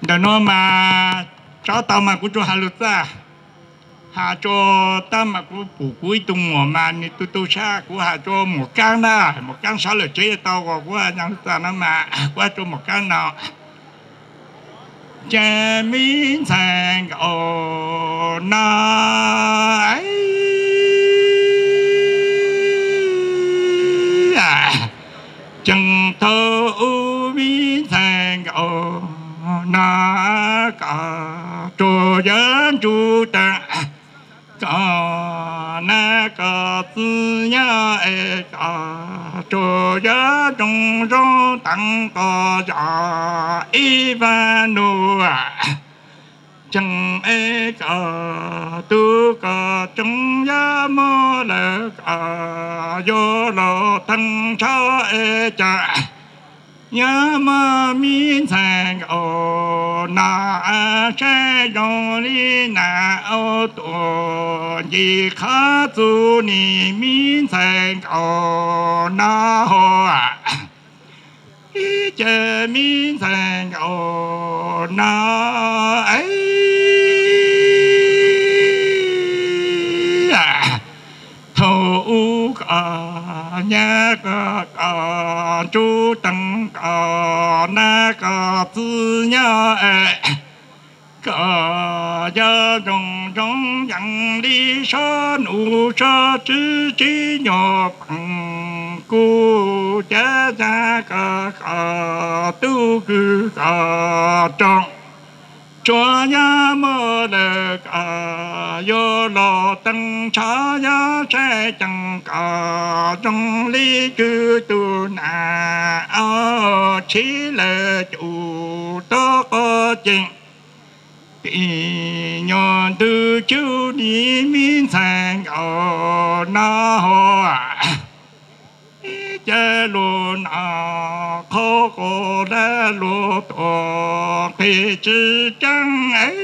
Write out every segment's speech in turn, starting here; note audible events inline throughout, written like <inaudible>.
đó nó mà cho tao mà cũng cho hà lụt ra. Hà cho tao mà cũng bù cuối tung mùa mà ni tu tu xa, của hà cho một căn đó một căn sáu là chế tao còn của nhân ta nó mà qua cho một căn nào cha mi sang ô na na cả tư cả trô dân trong trong tăng có giả y va nô à. Chẳng e cả tu cả trong ya mô lệ cả yo lo tăng cha ai cha nhớ mơ mi thành ô na sẽ dòng đi na ô tổ gì khá tu ni mi thành ô na hồ à ý chê mi thành ô na nha cả chú tăng cả na cả tư nha ê cả gia đồng dòng dặn đi sa nụ sa chữ chí nhỏ bằng cu cha cha cả cả tu cư cả trọng cho nhà mơ lệ cả yo lo tăng cha ya sẽ chẳng cả trong lý cư tu na ở chỉ là chủ đó có chuyện thì nhon từ chú đi min sang ở na hoa chế cha lô na khó có đã lô tổ thì chỉ chẳng ấy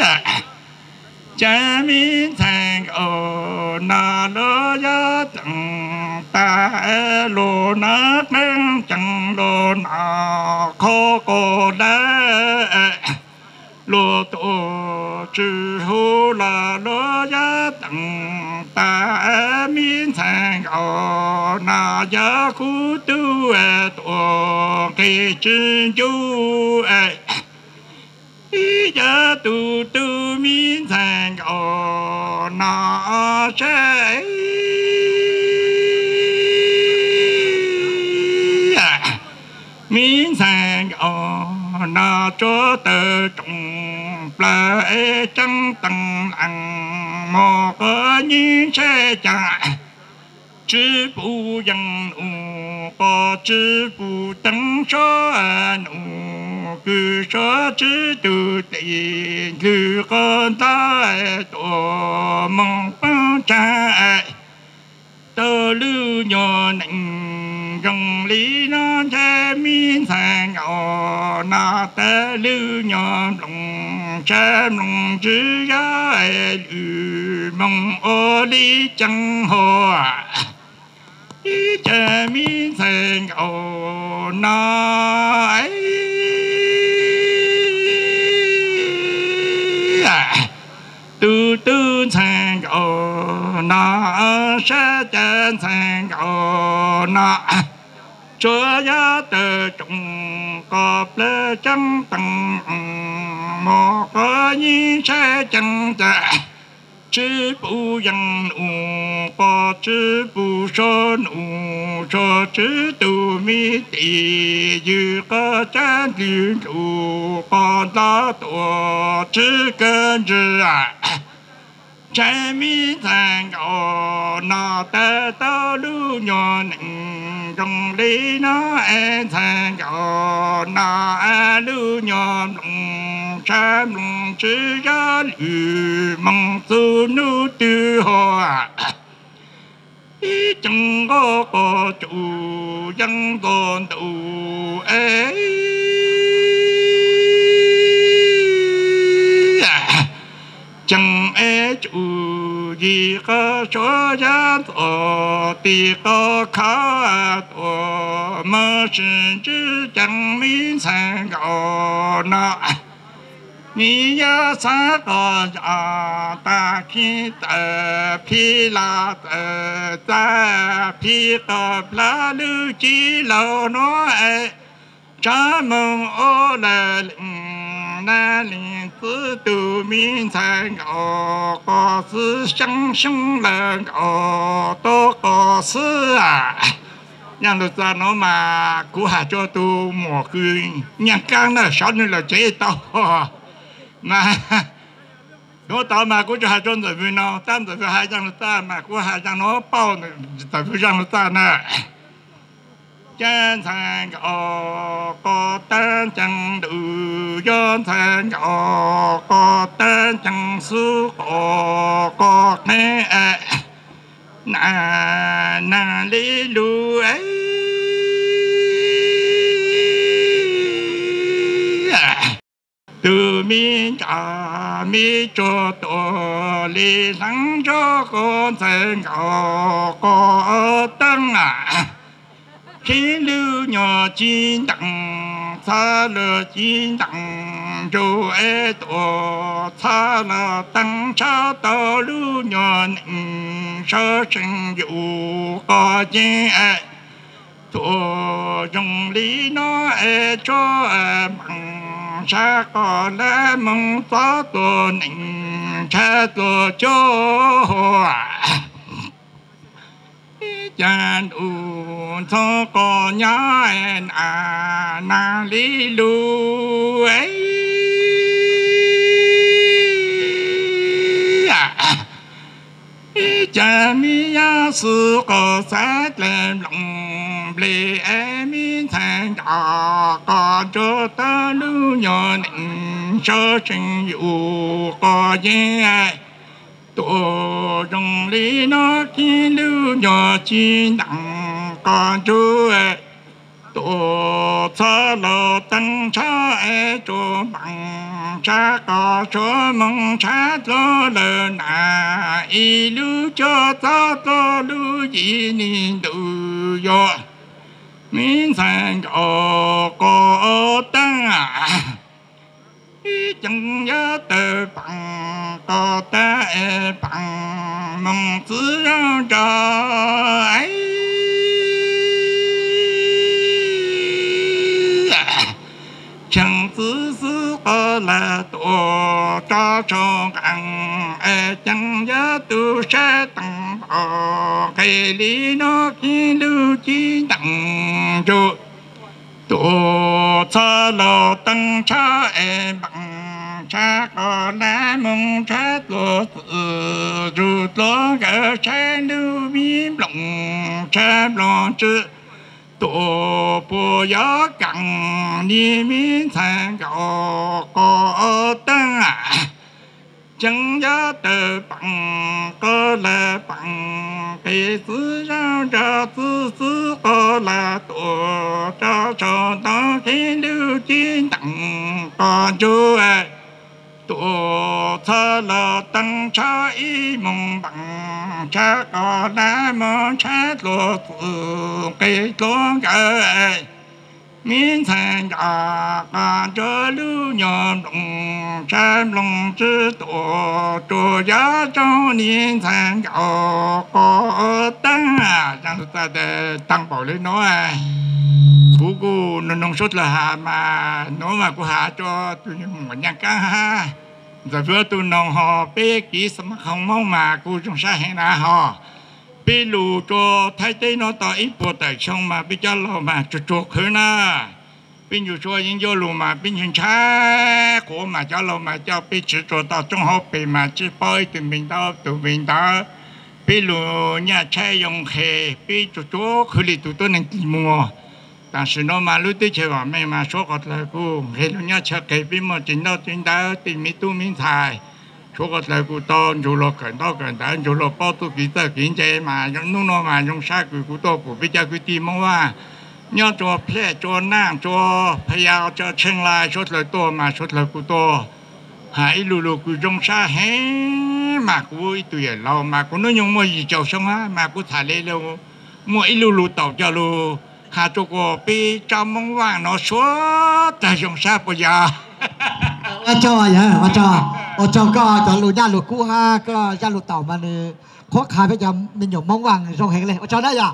à. cha miên thành ở ờ na lô gia chẳng ta lô na nâng chẳng lô na khó có đã lô tổ chữ hô là lô ya tặng ta miên thành ở na ya khu tu e tổ kỳ chân chú e ý ya tu tu miên thành ở na sẽ miên thành ở na cho tờ là lệ chân tăng ăn mò có như xe chạy chứ phụ dân ủ có chứ phụ tăng số an ủ cứ số chứ tự tiền cứ con ta tổ mong bao cha. Tơ lưu nhỏ nành dòng lý nó thế miên sang nhỏ na tê lưu nhỏ lòng cha lòng chữ giá lư mong ô đi chẳng hồ à ý che miên sang nhỏ na ấy tu tu sang nhỏ na sa chân sang nhỏ na chúa giá từ trùng cọp lê chân tầng, một có như xe chân chạy chữ phụ dân ủ có chữ phụ son ủ cho chữ tu mi tì dư có chân lưu đủ có ta tổ chữ cơn chữ à. Trái mi thang ở nà tê tơ lu nhỏ nặng trong lý nó e thang ở nó e lưu nhỏ lòng sam lòng chữ giá lù mong tu nu tư hoa ý chẳng có có chủ, dân còn tụ ấy chẳng gì có số giá tổ thì có khá tổ 么是只将民才搞那。你要三个呀，大皮的皮拉的在皮个不拉路基老诺哎，咱们我来领 那领子都民才搞个是相信了搞多个是啊。让路在那嘛，古下做到莫去，人家那小女来接到。mà nó tao mà cũng cho hai <laughs> trăm rồi vì nó tam rồi hai trăm ta mà cũng hai trăm nó bao tại vì trăm ta nè chân thành có có tên chẳng đủ chân thành có có tên chẳng su có có thế na na lý lu ấy. Từ mi cả mi cho tổ li sang cho con sen có có tăng à khi lưu nhỏ chi đặng xa lơ chi đặng cho ê tổ xa lơ tăng cha tơ lưu nhỏ nịnh, sơ sinh dụ có chi ê. Tổ dùng lý nó ê cho ê bằng xa có lẽ mong có tổ nịnh cha tổ cho chan u cho có nhá en à na li lu ấy. À. Cha mi ya sư có sát lên lòng lệ em mi thành đỏ có cho ta lưu nhỏ nịnh cho sinh dụ có dễ tổ dòng lý nó khi lưu nhỏ chi nặng con chú tổ xa lộ tăng cha e cho bằng cha có cho mong cha cho lờ nà. Y lưu cho ta to lưu gì ni du yo miễn sang có có tăng à. Chẳng nhớ từ bằng tổ ta e bằng mong ờ, tự cho ấy. Chẳng tư sư có là tổ cho cho ăn e chẳng giá tu sẽ tặng bỏ cái lý nó khi lưu chi tặng cho tổ cha lo tăng cha e bằng cha con đã mong cha tổ tự dù tổ cả cha lưu vi lòng cha lòng chữ. Tổ bồ giáo cẳng ni mi thành cầu có tăng à. Chẳng giá tờ bằng, có là bằng cái sư ra ra sư sư có là tổ cho cho đó khi lưu chiến tặng có chú à tổ thơ là tăng cha y mong bằng cha có lá mong cha lo phụ cây con cái miễn thành cả cả cho lưu nhỏ đồng cha lòng chữ tổ tổ giá cho niên thành có có tăng à chẳng ta để tăng bảo lên nói à cú cú nó nông sốt là hà mà nó mà cú hà cho tụi một nhang cá ha. Giờ vừa tôi nông họ bê kỹ sắm không mong mà cú trong xã hẹn na họ bê lù cho thay tây nó tỏ ít bộ tại trong mà bê cho lo mà cho cho khứ na. Bê nhiều cho những vô lù mà bê nhìn cha của mà cho lo mà cho bê chỉ cho tao trong họ bê mà chỉ bơi từ mình đó, từ mình đó. Bê lù nhà cha dùng khề bê cho cho khứ lì tụi tôi nên tìm mua 但是呢嘛，路对起话没嘛说个来顾，黑路伢吃给比么见到见到对面都面菜，说个来顾到就落看到看到就落包都记得经济嘛，用弄弄嘛用啥个顾到顾比较个地么哇。nhớ cho phe cho nam cho phèo cho chân lại cho lời to mà cho lời của to hãy lù lù cứ trong xa hết mà cũng tùy lâu mà cũng nói nhung mua gì chầu xong á mà cũng thả lên lâu mỗi lù lù tàu cho lù หาตุกอปีจำมมงว่างนอชัวแต่สงสารปยาว่าจอยะว่าจอโอจอก็จอลูญาลูกู้ฮะก็ญาลูเต่ามาเนื้อขอขายไปจำมินหยมมงว่างส่งแหงเลยว่าจอได้ยะ